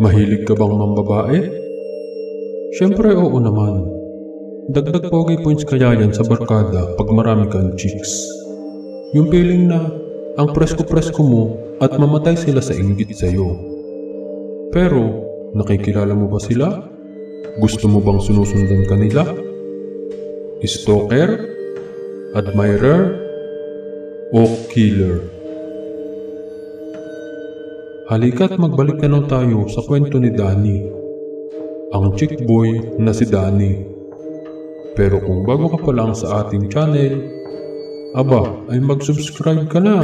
Mahilig ka bang mambabae? Siyempre oo naman. Dagdag pogi points kaya yan sa barkada pag marami kang chicks. Yung feeling na ang presko-presko mo at mamatay sila sa inggit sa'yo. Pero, nakikilala mo ba sila? Gusto mo bang sinusundan kanila? Stalker? Admirer? O killer? Halika't magbalik na tayo sa kwento ni Danny. Ang chick boy na si Danny. Pero kung bago ka pa lang sa ating channel, aba ay mag-subscribe ka na.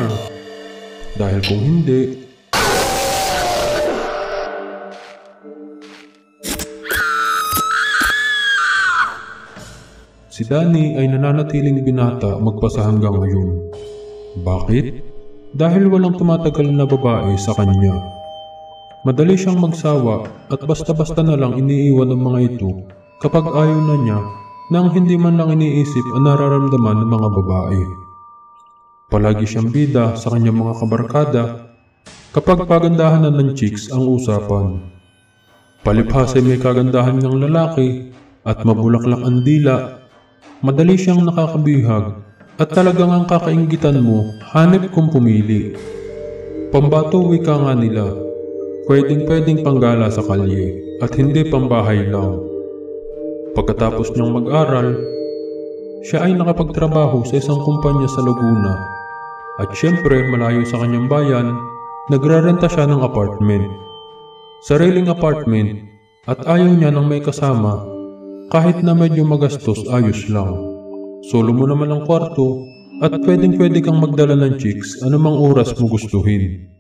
Dahil kung hindi, Si Danny ay nananatiling binata magpasa hanggang ngayon. Bakit? Dahil walang tumatagal na babae sa kanya. Madali siyang magsawa at basta-basta na lang iniiwan ng mga ito kapag ayaw na niya nang hindi man lang iniisip ang nararamdaman ng mga babae. Palagi siyang bida sa kanyang mga kabarkada kapag pagandahan na ng chicks ang usapan. Palibhas ay may kagandahan ng lalaki at mabulaklak ang dila, madali siyang nakakabihag at talagang ang kakaingitan mo hanip kung pumili. Pambato wika nga nila, pwedeng pwedeng panggala sa kalye at hindi pambahay lang. Pagkatapos niyang mag-aral, siya ay nakapagtrabaho sa isang kumpanya sa Laguna at syempre malayo sa kanyang bayan, nagrarenta siya ng apartment. Sariling apartment at ayaw niya ng may kasama kahit na medyo magastos ayos lang. Solo mo naman ang kwarto at pwedeng pwede kang magdala ng chicks anumang oras mo gustuhin.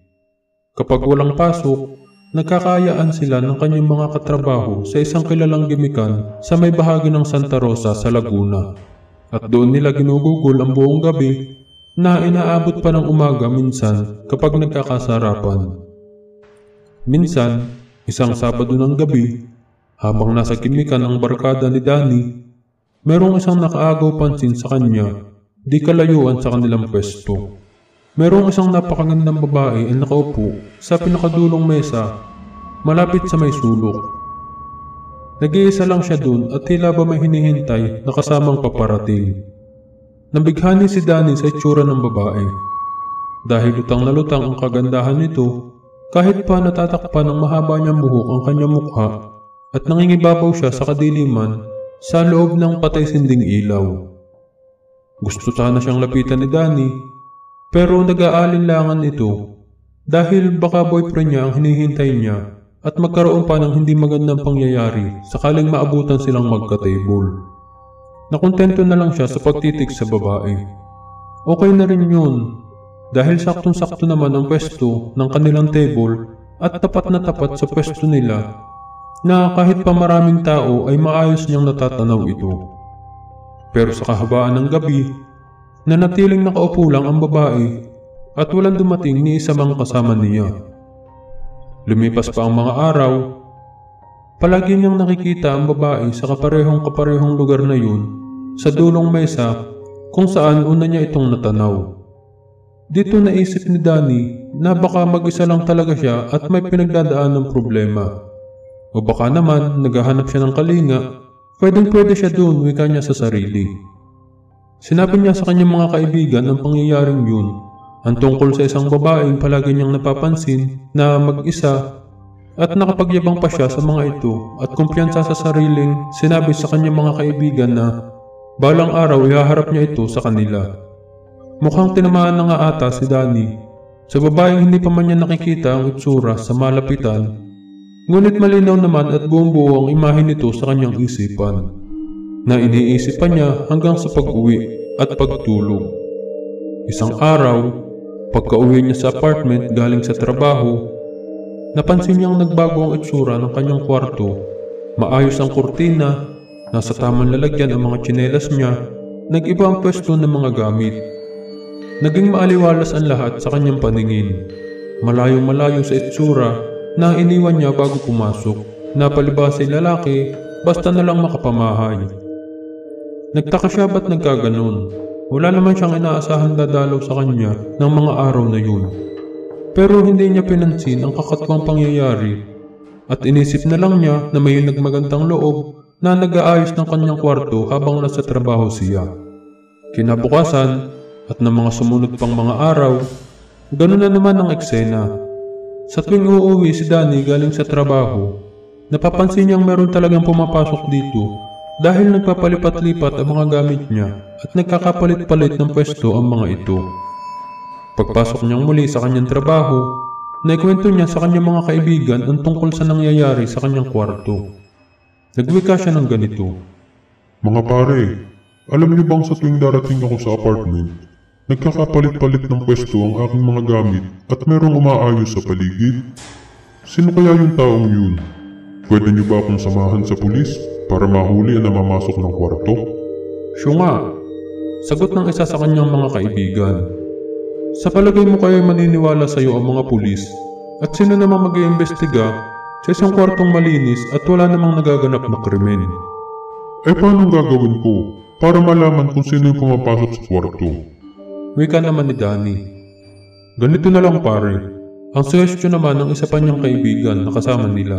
Kapag walang pasok, nagkakayaan sila ng kanyang mga katrabaho sa isang kilalang gimikan sa may bahagi ng Santa Rosa sa Laguna. At doon nila ginugugol ang buong gabi na inaabot pa ng umaga minsan kapag nagkakasarapan. Minsan, isang Sabado ng gabi, habang nasa gimikan ang barkada ni Danny, merong isang nakaagaw pansin sa kanya, di kalayuan sa kanilang pwesto. Merong isang napakagandang babae ang nakaupo sa pinakadulong mesa, malapit sa may sulok. Nag-iisa lang siya dun at tila ba may hinihintay na kasamang paparating. Nabighani si Danny sa itsura ng babae. Dahil lutang na lutang ang kagandahan nito, kahit pa natatakpan ng mahaba niyang buhok ang kanyang mukha at nangingibabaw siya sa kadiliman sa loob ng patay sinding ilaw. Gusto sana siyang lapitan ni Danny, pero nag-aalinlangan ito dahil baka boyfriend niya ang hinihintay niya at magkaroon pa ng hindi magandang pangyayari sakaling maabutan silang magka-table. Nakontento na lang siya sa pagtitig sa babae. Okay na rin yun dahil saktong-sakto naman ang pwesto ng kanilang table at tapat na tapat sa pwesto nila na kahit pa maraming tao ay maayos niyang natatanaw ito. Pero sa kahabaan ng gabi, nanatiling nakaupo lang ang babae at walang dumating ni isa mang kasama niya. Lumipas pa ang mga araw, palagi niyang nakikita ang babae sa kaparehong kaparehong lugar na yun sa dulong mesa kung saan una niya itong natanaw. Dito naisip ni Danny na baka mag-isa lang talaga siya at may pinagdadaan ng problema. O baka naman naghahanap siya ng kalinga, pwedeng pwede siya doon wika niya sa sarili. Sinabi niya sa kanyang mga kaibigan ang pangyayaring yun, ang tungkol sa isang babaeng palagi niyang napapansin na mag-isa at nakapagyabang pa siya sa mga ito at kumpiyansa sa sariling sinabi sa kanyang mga kaibigan na balang araw ihaharap niya ito sa kanila. Mukhang tinamaan na nga ata si Danny sa babaeng hindi pa man niya nakikita ang itsura sa malapitan. Ngunit malinaw naman at buong buo ang imahe nito sa kanyang isipan na iniisip pa niya hanggang sa pag-uwi at pagtulog. Isang araw, pagka-uwi niya sa apartment galing sa trabaho, napansin niyang nagbago ang itsura ng kanyang kwarto. Maayos ang kurtina, nasa tamang lalagyan ang mga tsinelas niya, nag-iba ang pwesto ng mga gamit. Naging maaliwalas ang lahat sa kanyang paningin. Malayong malayo sa itsura na iniwan niya bago pumasok. Napalibas ay lalaki, basta na lang makapamahay. Nagtaka siya ba't nagkaganon? Wala naman siyang inaasahan dadalaw sa kanya ng mga araw na yun. Pero hindi niya pinansin ang kakatwang pangyayari at inisip na lang niya na may nagmagandang loob na nag-aayos ng kanyang kwarto habang nasa trabaho siya. Kinabukasan at ng mga sumunod pang mga araw, ganun na naman ang eksena. Sa tuwing uuwi si Danny galing sa trabaho, napapansin niyang meron talagang pumapasok dito dahil nagpapalipat-lipat ang mga gamit niya at nagkakapalit-palit ng pwesto ang mga ito. Pagpasok niyang muli sa kanyang trabaho, naikwento niya sa kanyang mga kaibigan ang tungkol sa nangyayari sa kanyang kwarto. Nagwika siya ng ganito. Mga pare, alam niyo bang sa tuwing darating ako sa apartment, nagkakapalit-palit ng pwesto ang aking mga gamit at merong umaayos sa paligid? Sino kaya yung taong yun? Pwede niyo ba akong samahan sa pulis para mahuli ang namamasok ng kwarto? Siya nga, sagot ng isa sa kanyang mga kaibigan. Sa palagay mo kaya maniniwala sa iyo ang mga pulis at sino namang mag iimbestiga sa isang kwartong malinis at wala namang nagaganap na krimen? Eh paano gagawin ko para malaman kung sino yung pumapasok sa kwarto? Wika naman ni Danny. Ganito na lang pare. Ang suggestion naman ng isa pa niyang kaibigan na kasama nila.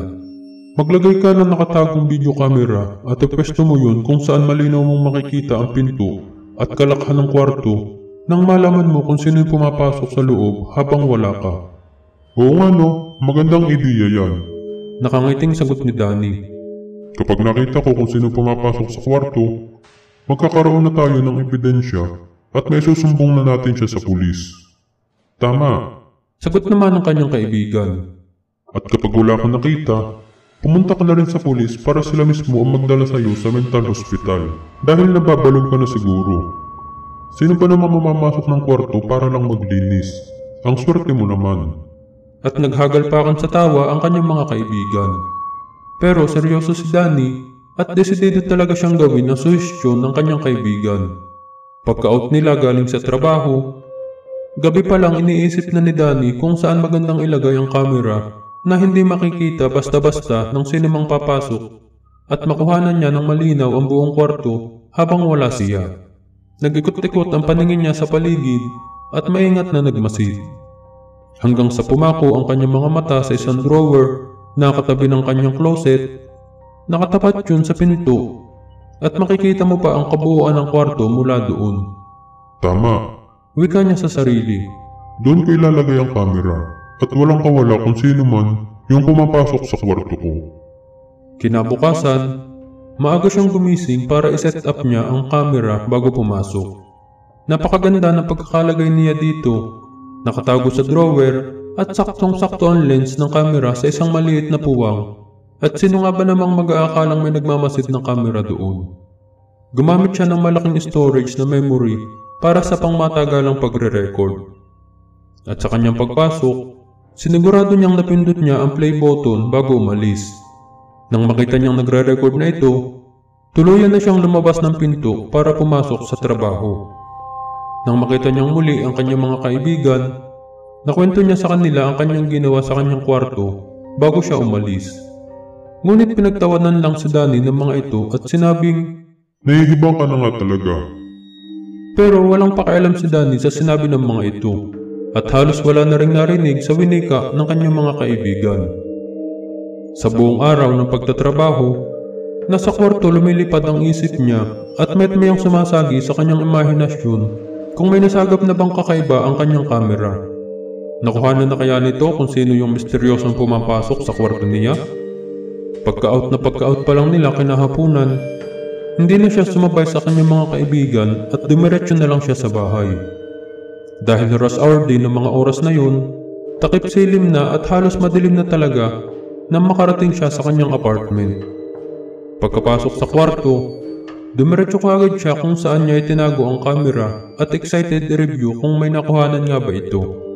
Maglagay ka ng nakatagong video camera at ipwesto mo yun kung saan malinaw mong makikita ang pinto at kalakhan ng kwarto nang malaman mo kung sino yung pumapasok sa loob habang wala ka. Oo nga no, magandang ideya yan. Nakangiting sagot ni Danny. Kapag nakita ko kung sino pumapasok sa kwarto, magkakaroon na tayo ng ebidensya at may susumbong na natin siya sa pulis. Tama. Sagot naman ng kanyang kaibigan. At kapag wala kang nakita, pumunta ka na rin sa pulis para sila mismo ang magdala sa iyo sa mental hospital dahil nababalon ka na siguro. Sino pa naman mamamasok ng kwarto para lang maglinis? Ang swerte mo naman. At naghagalpakan sa tawa ang kanyang mga kaibigan. Pero seryoso si Danny at desidido talaga siyang gawin ang suhestyon ng kanyang kaibigan. Pagka-out nila galing sa trabaho, gabi pa lang iniisip na ni Danny kung saan magandang ilagay ang camera na hindi makikita basta-basta ng sinumang papasok at makuhanan niya ng malinaw ang buong kwarto habang wala siya. Nag-ikot-ikot ang paningin niya sa paligid at maingat na nagmasid. Hanggang sa pumako ang kanyang mga mata sa isang drawer na katabi ng kanyang closet, nakatapat yun sa pinto at makikita mo pa ang kabuuan ng kwarto mula doon. Tama. Wika niya sa sarili. Doon ko ilalagay ang camera at walang kawala kung sino man yung pumapasok sa kwarto ko. Kinabukasan, maaga siyang gumising para iset up niya ang camera bago pumasok. Napakaganda ng pagkakalagay niya dito. Nakatago sa drawer at saktong-sakto ang lens ng camera sa isang maliit na puwang. At sino nga ba namang mag-aakalang may nagmamasid ng camera doon? Gumamit siya ng malaking storage na memory para sa pangmatagalang pagre-record. At sa kanyang pagpasok, sinigurado niyang napindot niya ang play button bago umalis. Nang makita niyang nagre-record na ito, tuluyan na siyang lumabas ng pinto para pumasok sa trabaho. Nang makita niyang muli ang kanyang mga kaibigan, nakwento niya sa kanila ang kanyang ginawa sa kanyang kwarto bago siya umalis. Ngunit pinagtawanan lang si Danny ng mga ito at sinabing, Nahihibang ka na nga talaga. pero walang pakialam si Danny sa sinabi ng mga ito at halos wala na rin narinig sa winika ng kanyang mga kaibigan. Sa buong araw ng pagtatrabaho, nasa kwarto lumilipad ang isip niya at met mayang sumasagi sa kanyang imahinasyon kung may nasagap na bang kakaiba ang kanyang kamera. Nakuha na kaya nito kung sino yung misteryosong pumapasok sa kwarto niya? Pagka-out na pagka-out pa lang nila kinahapunan, hindi na siya sumabay sa kanyang mga kaibigan at dumiretso na lang siya sa bahay. Dahil rush hour din ng mga oras na yun, takip silim na at halos madilim na talaga nang makarating siya sa kanyang apartment. Pagkapasok sa kwarto, dumiretso kaagad siya kung saan niya itinago ang camera at excited i-review kung may nakuhanan nga ba ito.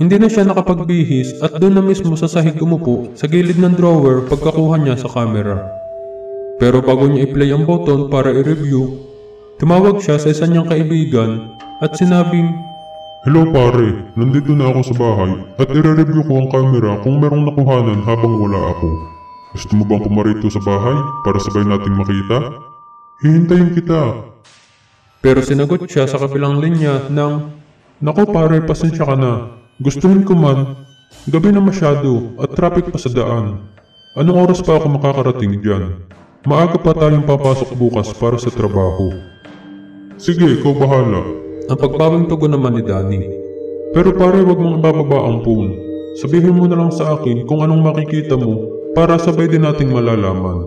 Hindi na siya nakapagbihis at doon na mismo sa sahig umupo sa gilid ng drawer pagkakuha niya sa camera. Pero bago niya i-play ang button para i-review, tumawag siya sa isa niyang kaibigan at sinabing, Hello pare, nandito na ako sa bahay at i-review ko ang camera kung merong nakuhanan habang wala ako. Gusto mo bang pumarito sa bahay para sabay nating makita? Hihintayin kita. Pero sinagot siya sa kabilang linya ng, Nako pare, pasensya ka na. Gustuhin ko man, gabi na masyado at traffic pa sa daan. Anong oras pa ako makakarating dyan? Maaga pa tayong papasok bukas para sa trabaho. Sige, ikaw bahala. Ang pagbabang tugon naman ni Danny. Pero pare, wag mong ibababa ang phone. Sabihin mo na lang sa akin kung anong makikita mo para sabay din nating malalaman.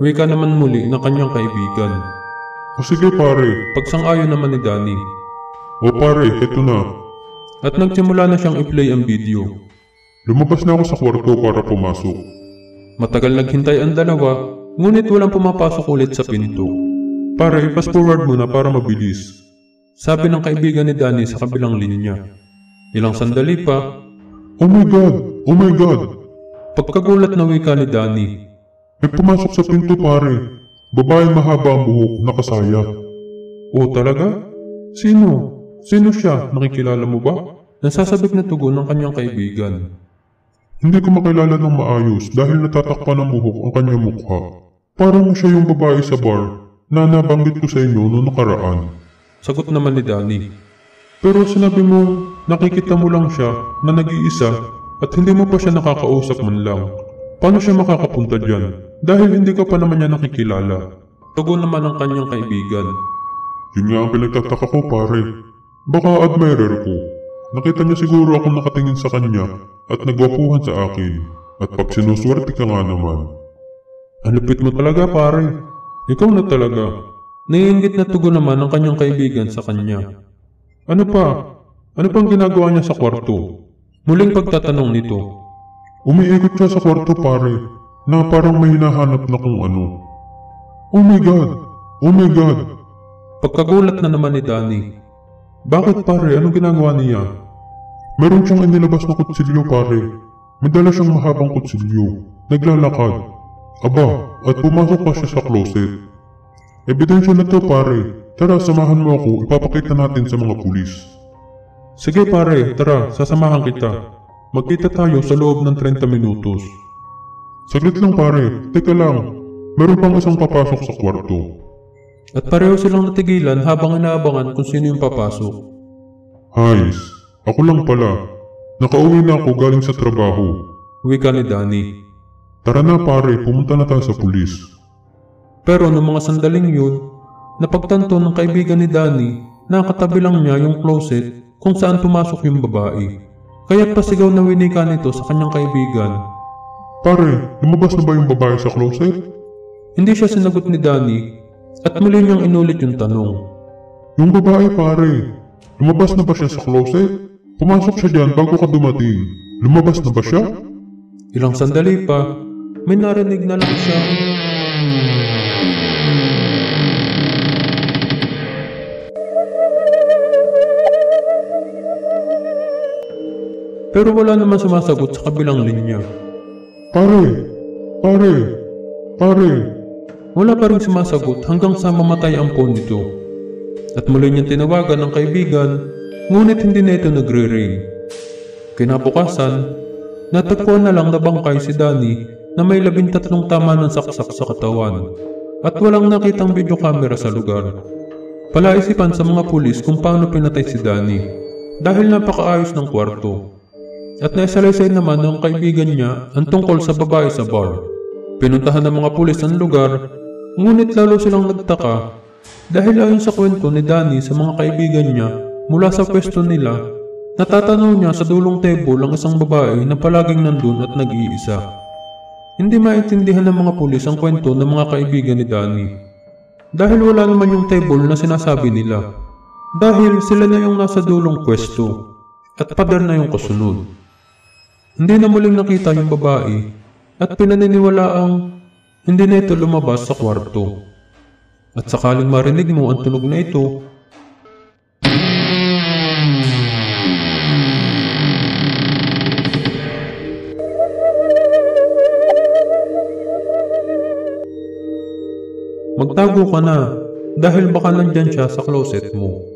Wika naman muli ng kanyang kaibigan. O sige pare. Pagsang-ayon naman ni Danny. O pare, eto na. At nagsimula na siyang i-play ang video. Lumabas na ako sa kwarto para pumasok. Matagal naghintay ang dalawa, ngunit walang pumapasok ulit sa pinto. Pare, fast forward mo na para mabilis. Sabi ng kaibigan ni Danny sa kabilang linya. Ilang sandali pa, Oh my God! Oh my God! pagkagulat na wika ni Danny. May pumasok sa pinto pare. Babaeng mahaba ang buhok, nakasaya. Oh talaga? Sino? Sino siya? Nakikilala mo ba? Nasasabik na tugon ng kanyang kaibigan. Hindi ko makilala ng maayos dahil natatakpan ng buhok ang kanyang mukha. Parang siya yung babae sa bar na nabanggit ko sa inyo noong nakaraan. Sagot naman ni Danny. Pero sinabi mo, nakikita mo lang siya na nag-iisa at hindi mo pa siya nakakausap man lang. Paano siya makakapunta dyan? Dahil hindi ka pa naman niya nakikilala. Tugon naman ang kanyang kaibigan. Yun nga ang pinagtataka ko pare. Baka admirer ko. Nakita niya siguro akong nakatingin sa kanya at nagwapuhan sa akin. At pag sinuswerte ka nga naman. Ang lupit mo talaga pare. Ikaw na talaga. Naiingit na tugon naman ang kanyang kaibigan sa kanya. Ano pa? Ano pang ginagawa niya sa kwarto? Muling pagtatanong nito. Umiikot siya sa kwarto pare na parang may hinahanap na kung ano. Oh my God! Oh my God! Pagkagulat na naman ni Danny. Bakit pare? Anong ginagawa niya? Meron siyang inilabas na kutsilyo pare. May dala siyang mahabang kutsilyo. Naglalakad. Aba, at pumasok pa siya sa closet. Ebidensya na to pare. Tara, samahan mo ako. Ipapakita natin sa mga pulis. Sige pare, tara, sasamahan kita. Magkita tayo sa loob ng 30 minutos. Saglit lang pare. Teka lang. Meron pang isang papasok sa kwarto. At pareho silang natigilan habang inaabangan kung sino yung papasok. Hayes, ako lang pala. Nakauwi na ako galing sa trabaho. Wika ni Danny. Tara na pare, pumunta na tayo sa pulis. Pero noong mga sandaling yun, napagtanto ng kaibigan ni Danny na katabi lang niya yung closet kung saan pumasok yung babae. Kaya't pasigaw na winika nito sa kanyang kaibigan. Pare, lumabas na ba yung babae sa closet? Hindi siya sinagot ni Danny at muli niyang inulit yung tanong. Yung babae pare, lumabas na ba siya sa closet? Pumasok siya dyan bago ka dumating. Lumabas na ba siya? Ilang sandali pa, may narinig na lang siya. Pero wala naman sumasagot sa kabilang linya. Pare, pare, pare. Wala pa rin sumasagot hanggang sa mamatay ang phone nito. At muli niyang tinawagan ng kaibigan, ngunit hindi na ito nagre-ring. Kinabukasan, natagpuan na lang na bangkay si Danny na may labintatlong tama ng saksak sa katawan at walang nakitang video camera sa lugar. Palaisipan sa mga pulis kung paano pinatay si Danny dahil napakaayos ng kwarto. At naisalaysay naman ng kaibigan niya ang tungkol sa babae sa bar. Pinuntahan ng mga pulis ang lugar, ngunit lalo silang nagtaka dahil ayon sa kwento ni Danny sa mga kaibigan niya mula sa pwesto nila, natatanaw niya sa dulong table ang isang babae na palaging nandun at nag-iisa. Hindi maintindihan ng mga pulis ang kwento ng mga kaibigan ni Danny. Dahil wala naman yung table na sinasabi nila. Dahil sila na yung nasa dulong pwesto at pader na yung kasunod. Hindi na muling nakita yung babae at pinaniniwala ang hindi na ito lumabas sa kwarto. At sakaling marinig mo ang tunog na ito, magtago ka na dahil baka nandyan siya sa closet mo.